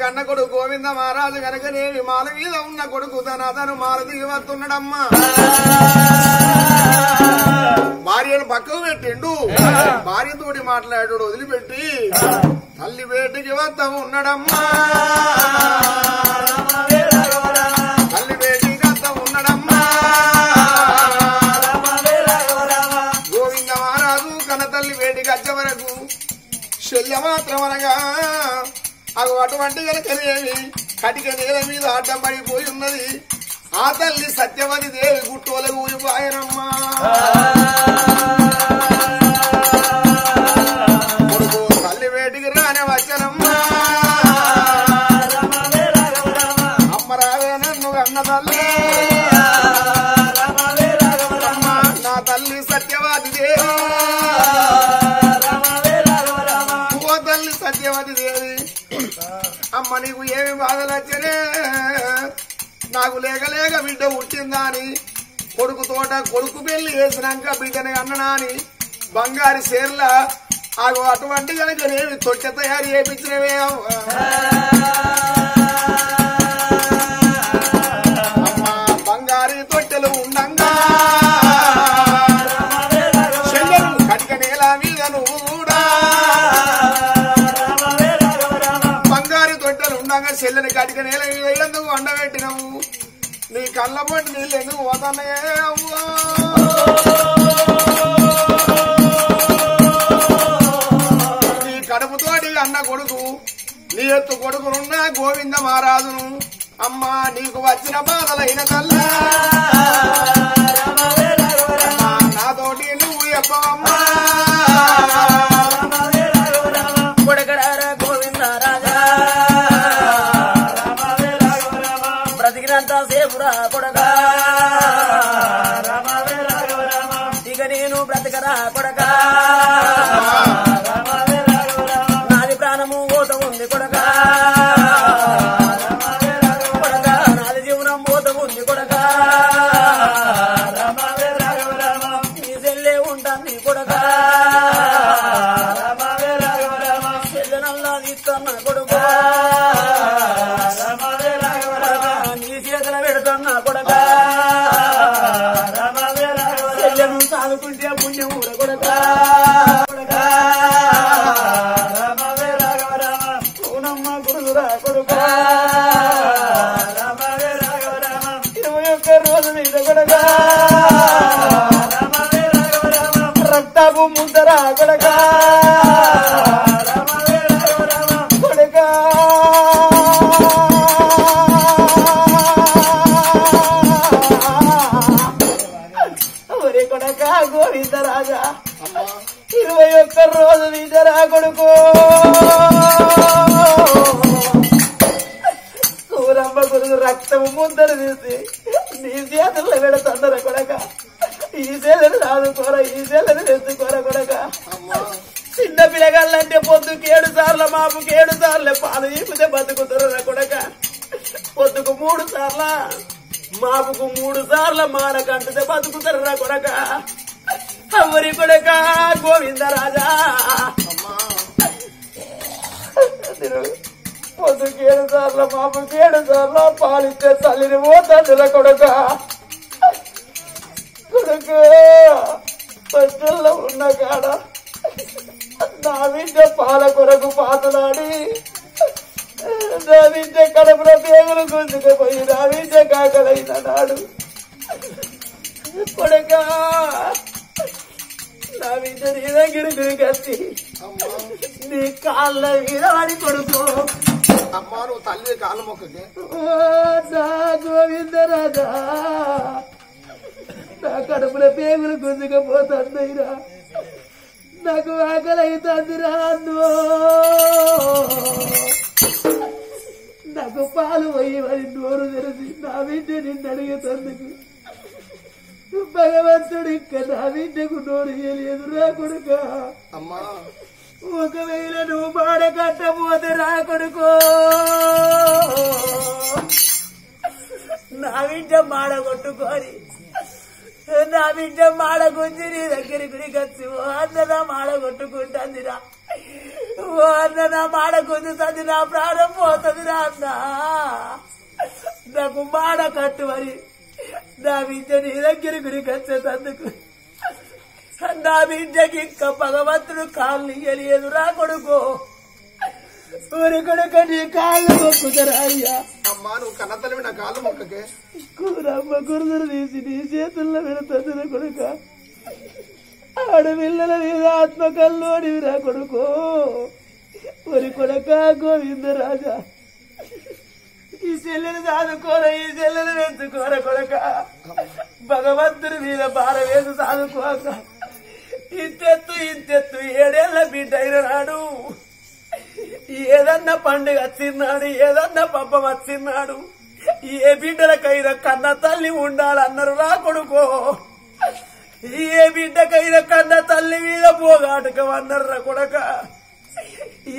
కన్న కొడుకు గోవింద మహారాజు కనుకనేమి మాల మీద ఉన్న కొడుకు తన అతను మాల దిగివస్తున్నాడమ్మా భార్యను పక్కకు పెట్టిండు. భార్యతోటి మాట్లాడాడు వదిలిపెట్టి తల్లి వేటికి వద్ద ఉన్నాడమ్మా. తల్లి వేటికి వద్ద ఉన్నాడమ్మా. గోవింద మహారాజు కన తల్లి వేటికి వచ్చే వరకు శల్య మాత్రం అనగా అగు అటువంటి కనుకనేమి కటిక నేల మీద అడ్డం పడిపోయి ఉన్నది ఆ తల్లి సత్యవతి దేవి గుట్టోలకు ఊరిపోయనమ్మా అమ్మ నీకు ఏమి బాధలు వచ్చనే నాకు లేక లేక బిడ్డ పుట్టిందా అని కొడుకు తోట కొడుకు పెళ్ళి వేసినాక బిడ్డని అన్ననా అని బంగారు సేర్ల ఆగు అటువంటి కనుక నేను తొట్టె తయారు చేయించినవే అమ్మ బంగారు తొట్టెలు ఉండంగా చెల్లెని కటిక నేల మీద ఎందుకు వండబెట్టినవు నీ కళ్ళ పొట్టి నీళ్ళు ఎందుకు పోతున్నాయే అవ్వా? నీ కడుపుతోటి అన్న కొడుకు నీ ఎత్తు కొడుకునున్న గోవింద మహారాజును. అమ్మా నీకు వచ్చిన బాధలైన కల్లా ಮುದ್ದರ ಅಗಳ ఏడు సార్లు పాలు ఈపితే బతుకుతున్నారు కొడక. పొద్దుకు మూడు సార్ల మాపుకు మూడు సార్ల మాన కంటితే బతుకుతారా కొడక. అవరి కొడక గోవిందరాజా. పొద్దుకు ఏడు సార్ల మాపుకు ఏడు సార్ల పాలిస్తే తల్లిని పోతాడురా కొడక. కొడుకు పట్టుల్లో ఉన్న కాడ నా బిడ్డ పాల కొరకు పాతలాడి నా బిడ్డ కడుపుల పేగులు గుంజుకుపోయి నా బిడ్డ కాకలైన నాడు. కొడక నా బిడ్డ నీ దగ్గరికి కత్తి నీ కాళ్ళ మీద వాడి కొడుకు. అమ్మా నువ్వు తల్లి కాలు మొక్కకే. నా గోవింద రాజా నా కడుపుల పేగులు గుంజుకపోతుందిరా నాకు ఆకలి అవుతుందిరా అన్నో. నాకు పాలు పోయి మరి నోరు తెరిచి నా బిడ్డ నిన్ను అడిగేటందుకు భగవంతుడు ఇంకా నా బిడ్డకు నోరు తెలియదు రా కొడుక. అమ్మా. ఒకవేళ నువ్వు మాడ కట్టపోతే రా కొడుకో. నా బిడ్డ మాడ కొట్టుకొని నా బిడ్డ మాడ నీ దగ్గరికి వచ్చి అందరా మాడ మాడగొట్టుకుంటుందిరా ఓ అన్న నా మాడ గుంజుతుంది నా ప్రాణం పోతుందిరా అన్న. నాకు మాడ కట్టు మరి. నా బిడ్డ నీ దగ్గర గురికి వచ్చేటందుకు. నా బిడ్డకి ఇంకా భగవంతుడు కాళ్ళు ఇయ్యలేదు రా కొడుకు. ఊరి కొడుకు నీ కాళ్ళు మొక్కుతారా అయ్యా? అమ్మా నువ్వు కన్నతలివి నా కాళ్ళు మొక్కకే. కూరమ్మ కురుదురు తీసి నీ చేతుల్లో పెడుతుంది కొడుక. ఆడపిల్లల మీద ఆత్మ కళ్ళు అడివిరా ఒరి కొడక గోవిందరాజా. ఈ చెల్లెలు సాదుకోర ఈ చెల్లెలు వెంచుకోర కొడక. భగవంతుని మీద భార వేసి సాదుకోక. ఇంతెత్తు ఇంతెత్తు ఏడేళ్ళ బిడ్డ అయిన నాడు. ఏదన్నా పండుగ వచ్చిన్నాడు ఏదన్నా పబ్బం వచ్చిన్నాడు ఏ బిడ్డలకైనా కన్న తల్లి ఉండాలన్నారు రా కొడుకో. ఏ బిడ్డకైనా కన్న తల్లి మీద పోగాటకం అన్నారు రా కొడక.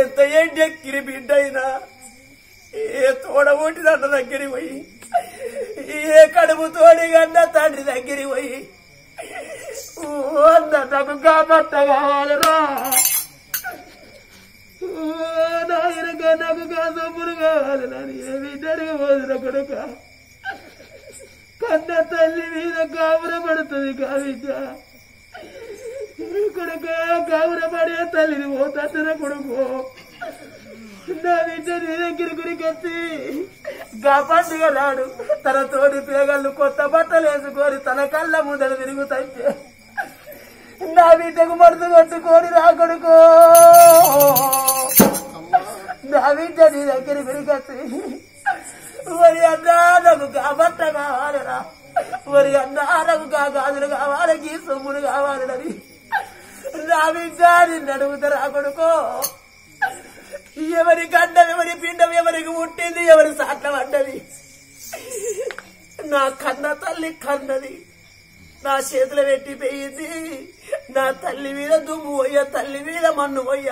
ఎంత ఎండెక్కిరి బిడ్డ అయినా ఏ తోడబోటి అన్న దగ్గరికి పోయి ఏ కడుపు తోడి కన్న తండ్రి దగ్గరికి పోయి ఓ అన్న నాకు కాబట్ట కావాలరా. నాయనగా నాకు కాసప్పుడు కావాలి నన్ను ఏమి జరగబోదున కొడుక. కన్న తల్లి మీద కావుర పడుతుంది కావిద్య కొడుక కావుర పడే తల్లిని పోతాన కొడుకు. నా బిడ్డ నీ దగ్గర గురికెత్తి గా పండుగ నాడు తన తోడి పేగళ్ళు కొత్త బట్టలు వేసుకొని తన కళ్ళ ముందర తిరుగుతాయి నా బిడ్డకు మడుతు కొట్టుకొని రా కొడుకో. నా బిడ్డ నీ దగ్గర గురికచ్చి మరి అన్నా నాకు కాబట్ట కావాలరా. మరి అన్నా నాకు కా గాజులు కావాలి గీ సొమ్ములు కావాలని నా బిడ్డ నిన్ను అడుగుతారా కొడుకో? ఎవరి గడ్డం ఎవరి పిండం ఎవరికి పుట్టింది ఎవరి సాట్ల పడ్డది? నా కన్న తల్లి కన్నది నా చేతులు పెట్టిపోయింది నా తల్లి మీద దుమ్ము పోయ్య తల్లి మీద మన్ను పోయ్య.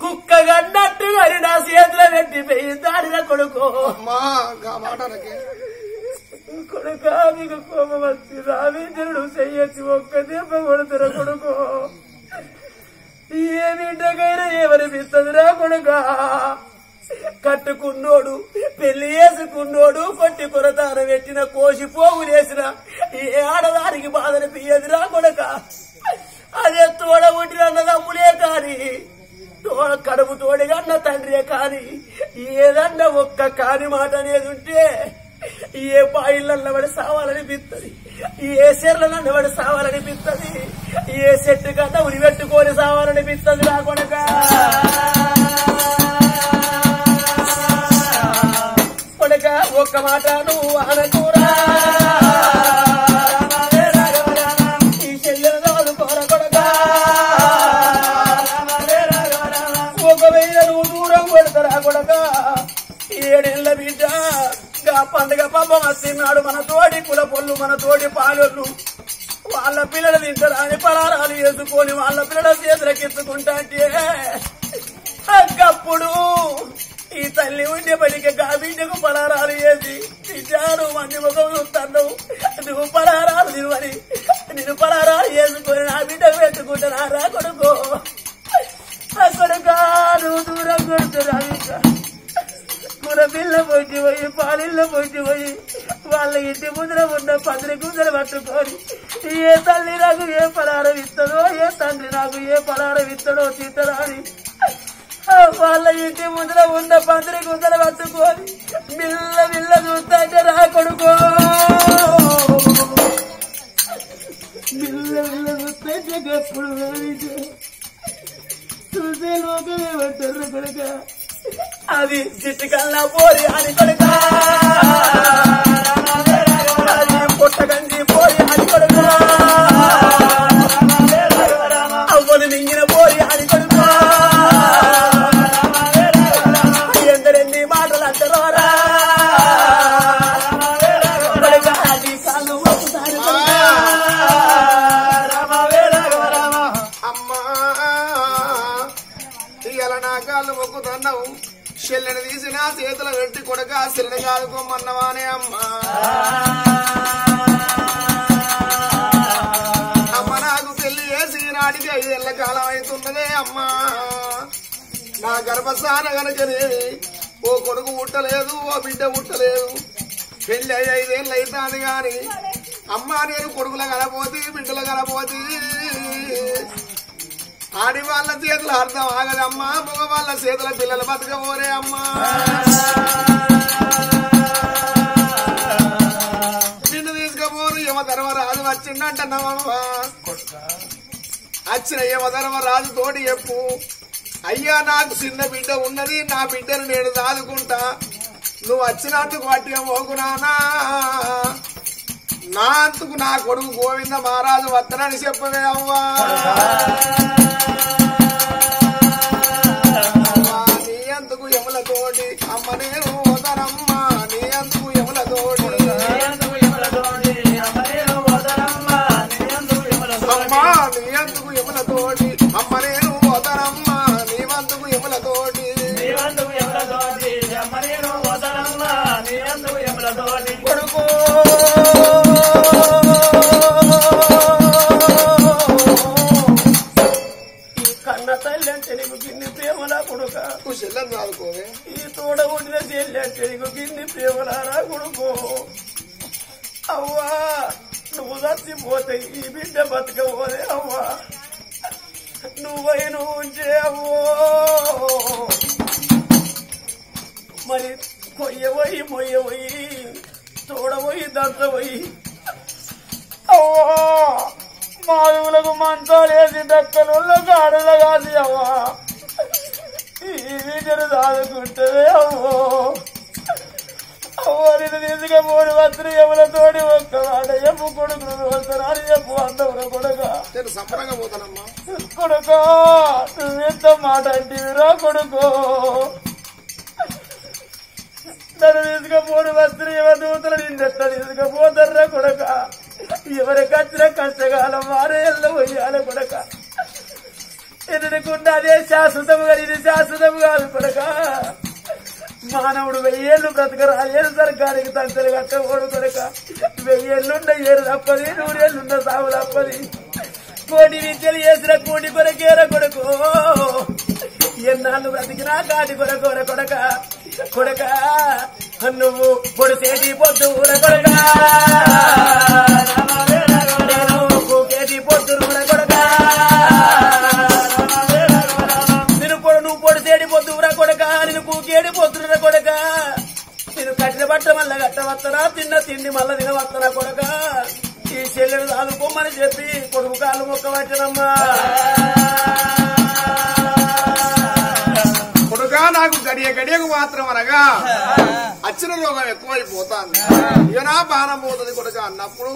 కుక్క కన్నట్టు మరి నా చేతులు పెట్టిపోయింది అని నా కొడుకు. కొడుక నీకు కోపం వచ్చి రావించడు చెయ్యొచ్చి ఒక్క దెబ్బ కొడుతురా కొడుకు. ఏ బిడ్డకైనా ఎవరి పిత్తదిరా కొడుక? కట్టుకున్నోడు పెళ్ళి చేసుకున్నోడు కొట్టి కొరతాన పెట్టిన కోసి పోగులేసిన ఏ ఆడదానికి బాధను పియ్యదురా కొడక. అదే తోడ పుట్టిన అన్నదమ్ములే కాని తోడ కడుపు తోడిగన్న తండ్రియే కాని ఏదన్నా ఒక్క కాని మాట అనేది ఉంటే ఏ పాయిళ్ళల్లో పడి సావాలనిపిస్తుంది ఏ చెర్లలో పడి సావాలనిపిస్తుంది ఏ చెట్టు కథ ఉరి పెట్టుకొని సావాలనిపిస్తుంది రా కొడక. కొడక ఒక్క మాట నువ్వు అనకూరా ఈ చెల్లెలు చదువుకోర ఒకవేళ నువ్వు దూరం కొడతారా కొడక ఏడేళ్ళ బిడ్డ గా పండుగ పబ్బం వస్తున్నాడు మన తోడి కుల పొల్లు మన తోడి పాలొల్లు. వాళ్ళ పిల్లలు తింటారా అని పలారాలు వేసుకొని వాళ్ళ పిల్లల చేతులకు అంటే అక్కప్పుడు ఈ తల్లి ఉండే పడికి గా బిడ్డకు పలారాలు వేసి తింటాను మంది ముఖం చూస్తాను. నువ్వు పలారాలు తిరువని నేను పలారాలు వేసుకొని నా బిడ్డకు పెట్టుకుంటానా రా కొడుకో. కొడుకా నువ్వు దూరం కొడుతున్నా కూర పిల్ల పొట్టి పోయి పాలిళ్ళ పొట్టి పోయి వాళ్ళ ఇంటి ముందర ఉన్న పదిరి గుంజలు పట్టుకొని ఏ తల్లి నాకు ఏ పలారం ఇస్తాడో ఏ తండ్రి నాకు ఏ పలారం ఇస్తాడో తిట్టడా అని వాళ్ళ ఇంటి ముందర ఉన్న పందిరి గుందర పట్టుకొని బిల్ల బిల్ల చూస్తాంటే రా కొడుకో. బిల్ల బిల్ల చూస్తే గప్పుడు చూసే లోకమే పట్టారు కొడుక. అది చిట్టుకల్లా పోరి అని కొడుక. అది పుట్టగంజి చేసిన చేతుల నా చేతులు పెట్టి కొడక చెల్లెని కాదుకోమన్నవానే అమ్మా. అమ్మ నాకు పెళ్ళి చేసి నాటికి ఐదేళ్ళ కాలం అవుతున్నదే అమ్మా. నా గర్భస్థాన గనకనేమి ఓ కొడుకు పుట్టలేదు ఓ బిడ్డ పుట్టలేదు. పెళ్ళి ఐదేళ్ళు అవుతాను గాని అమ్మ నేను కొడుకుల కలపోతే బిడ్డల కలపోతే ఆడి వాళ్ళ చేతులు అర్థం ఆగదమ్మా? మగ వాళ్ళ చేతుల పిల్లలు బతకబోరే అమ్మా. నిన్ను తీసుకపోరు యమధర్మరాజు వచ్చిందంటున్నావమ్మా వచ్చిన యమధర్మరాజు తోటి చెప్పు. అయ్యా నాకు చిన్న బిడ్డ ఉన్నది నా బిడ్డను నేను దాదుకుంటా. నువ్వు వచ్చినట్టు వాటి మోగునానా నా అంతకు నా కొడుకు గోవింద మహారాజు వద్దనని చెప్పవే అవ్వా అవ్వా, యములతోటి అమ్మ నువ్వు ఈ బిడ్డ బతకపోదే అవ్వా. నువ్వై నువ్వు ఉంచేవో. మరి కొయ్యబోయి మొయ్యబోయి తోడబోయి దంచబోయి అవ్వా మాధవులకు మంచాలేసి దక్కనులకు ఆడల కాదు అవ్వా. ఈ వీటిని దాదుకుంటుంది అవ్వో. నేను తీసుకపోని వస్త్రం ఎవరితోటి వాడ చెప్పు కొడుకు వస్తున్నాను చెప్పు అందరూ కొడుక. సంబరంగా పోతానమ్మా. కొడుకో నువ్వెంత మాట అంటివిరా కొడుకో. నన్ను తీసుకపోని వస్త్రం ఎవరి దూతలు నిన్నెట్ట తీసుకపోతారా కొడక. ఎవరికి వచ్చిన కష్టకాలం వారే ఎల్ల పోయాలి కొడక. ఎదురుకుండా అదే శాశ్వతము కానీ ఇది శాశ్వతము కాదు కొడక. మానవుడు వెయ్యేళ్ళు బ్రతకరు ఏడు సరికానికి తంతలు కట్టకూడదు కొడక వెయ్యేళ్ళున్న ఏరు తప్పది నూరేళ్ళున్న సాగు తప్పది. కోటి విద్యలు చేసిన కోటి కొరకేర కొడుకు ఎన్నాళ్ళు బ్రతికినా కాటి కొరకోర కొడక కొడక నువ్వు పొడిసేటి పొద్దు కొడక. కొడుకు కాళ్ళు మొక్క నాకు గడియ గడియకు మాత్రం అనగా అచ్చిన రోగం ఎక్కువైపోతాను ఇక బాణం పోతుంది కొడుక అన్నప్పుడు.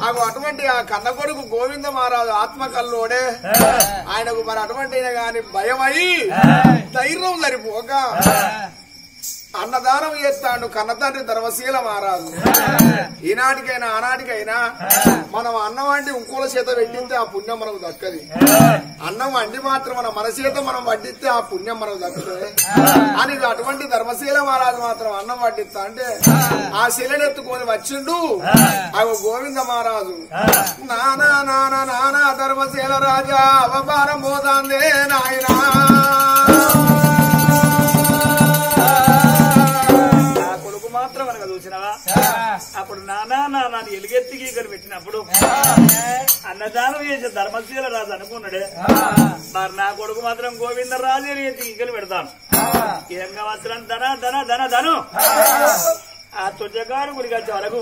నాకు అటువంటి ఆ కన్న కొడుకు గోవింద మహారాజు ఆత్మకల్లోనే ఆయనకు మరి అటువంటి గాని భయమై ధైర్యం సరిపోక అన్నదానం చేస్తాడు కన్న తండ్రి ధర్మశీల మహారాజు. ఈనాటికైనా ఆనాటికైనా మనం అన్నం వండి ఇంకోల చేత పెట్టిస్తే ఆ పుణ్యం మనకు దక్కది. అన్నం వండి మాత్రం మన మన చేత మనం వడ్డిస్తే ఆ పుణ్యం మనకు దక్కుతుంది అని అటువంటి ధర్మశీల మహారాజు మాత్రం అన్నం వడ్డిస్తా అంటే ఆ శిలని ఎత్తుకొని వచ్చిండు. అవి గోవింద మహారాజు. నానా నానా నానా ధర్మశీల రాజా అవపారం పోతాందే నాయనా. చూసినవా? అప్పుడు నానా నాన్న ఎలుగెత్తి గీకలు పెట్టినప్పుడు అన్నదానం చేసే ధర్మశీల రాజు అనుకున్నాడే. మరి నా కొడుకు మాత్రం గోవింద రాజు ఎలుగెత్తి గీకలు పెడతాను. ఏకంగా మాత్రం ధన ధన ధన ధను? ఆ. తొచ్చగాడు గుడికి వచ్చే వరకు.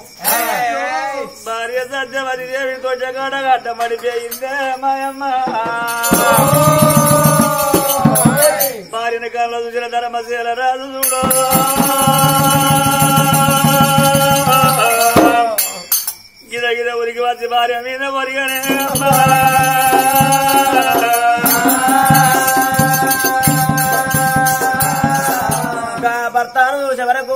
భార్య సత్యవతి దేవి తొచ్చగాడ గడ్డమడిపోయిందే మాయమ్మ మారిన కాలంలో చూసిన ధర్మశీల రాజు చూడు. గిరగిర ఉరికి వచ్చి భార్య మీద ఒరిగనే. భర్తను చూసే వరకు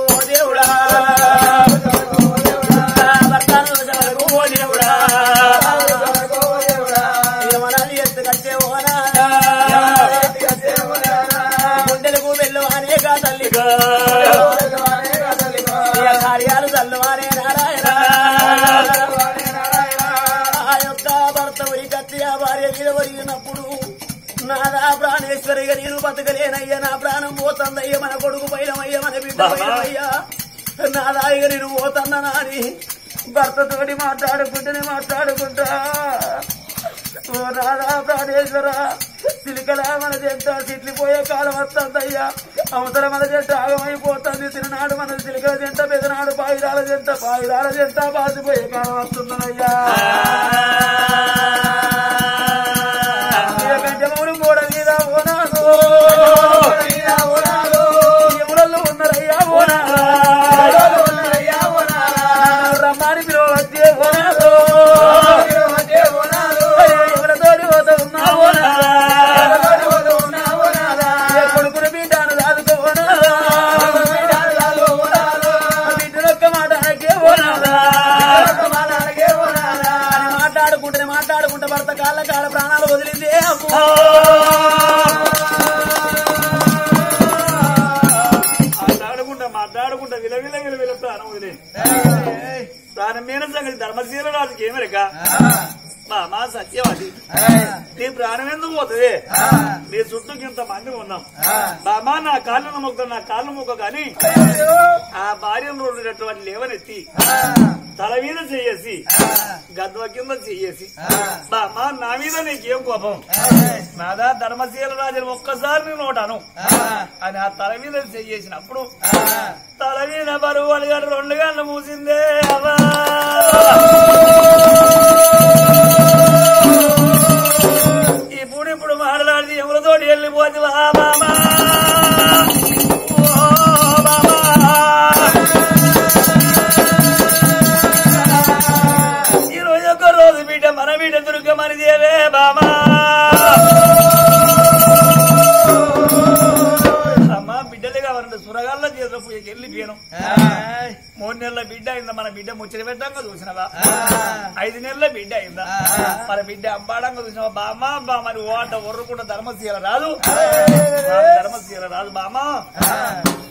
ఒరిగినప్పుడు నాదా ప్రాణేశ్వరిగా నేను బతకలేనయ్యా నా ప్రాణం పోతుందయ్యా మన కొడుకు పైలమయ్యా మన బిడ్డ బాబా. పైలమయ్యా నాదా ఇక నేను పోతున్నా నాని భర్తతోటి మాట్లాడుకుంటూనే మాట్లాడుకుంటా. ఓ రాధా ప్రాణేశ్వర సిలికల మన జంట సిట్లిపోయే కాలం వస్తుందయ్యా. అవసరం మన జంట ఆగమైపోతుంది తిననాడు మన సిలికల జంట పెదనాడు పాయిరాల జంట పాయిరాల జంట బాసిపోయే కాలం వస్తుందయ్యా నా కాళ్ళు మొక్క నా కాళ్ళు మొక్క కానీ ఆ భార్యను ఉండేటటువంటి లేవనెత్తి తల మీద చెయ్యేసి గద్వ కింద చెయ్యేసి బామా నా మీద నీకేం కోపం? నాదా ధర్మశీల రాజుని ఒక్కసారి నేను నోటాను అని ఆ తల మీద చెయ్యేసినప్పుడు తల మీద బరువు అడిగాడు రెండు గంటలు మూసిందే అవ్వా. ఇప్పుడు ఇప్పుడు మాట్లాడి ఎవరితోటి వెళ్ళిపోతే వా మన బిడ్డ దుర్గ మరి దేవే బామా సురగాళ్ళ చేతిలో పూజకి వెళ్ళిపోయాను మూడు నెలల బిడ్డ అయిందా? మన బిడ్డ ముచ్చట పెట్టంగా చూసినవా? ఐదు నెలల బిడ్డ అయిందా? మన బిడ్డ అంబాడంగా చూసినవా? బామ్మ బా మరి ఓట ఒర్రకుండా ధర్మశీల రాదు. ధర్మశీల రాదు బామ్మ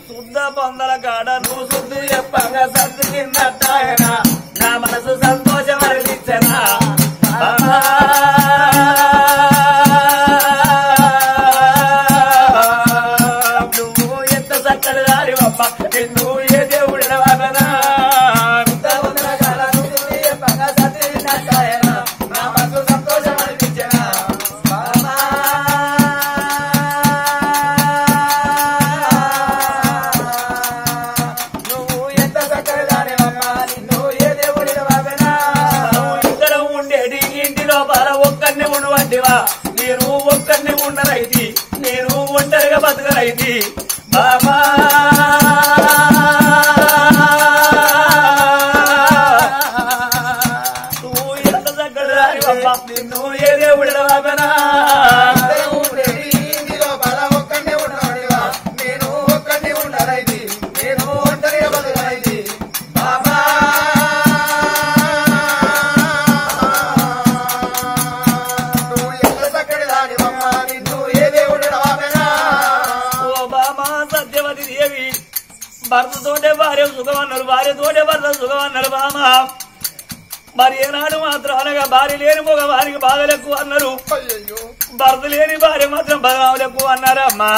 శుద్ధ పొందల కాడ నువ్వు శుద్ధి చెప్పంగా సత్తు కిందటాయన నా మనసు సంతోషం అనిపించనా? నువ్వు ఎంత చక్కటి నిన్ను ఏ దేవుడి దేవి భర్తతోటే భార్య సుఖం అన్నారు భార్యతోటే భర్త సుఖం అన్నారు బామ. మరి ఏనాడు మాత్రం అనగా భార్య లేని మొగ వారికి బాధలు ఎక్కువ అన్నారు భర్త లేని భార్య మాత్రం ఎక్కువ అన్నారమ్మా.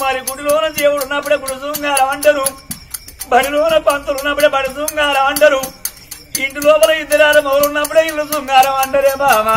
మరి గుడిలోన దేవుడు ఉన్నప్పుడే గుడి శృంగారం అంటారు. బడిలోన పంతులు ఉన్నప్పుడే బడి శృంగారం అంటారు. ఇంటి లోపల ఇద్దరు మొదలు ఉన్నప్పుడే ఇల్లు శృంగారం అంటారే బామా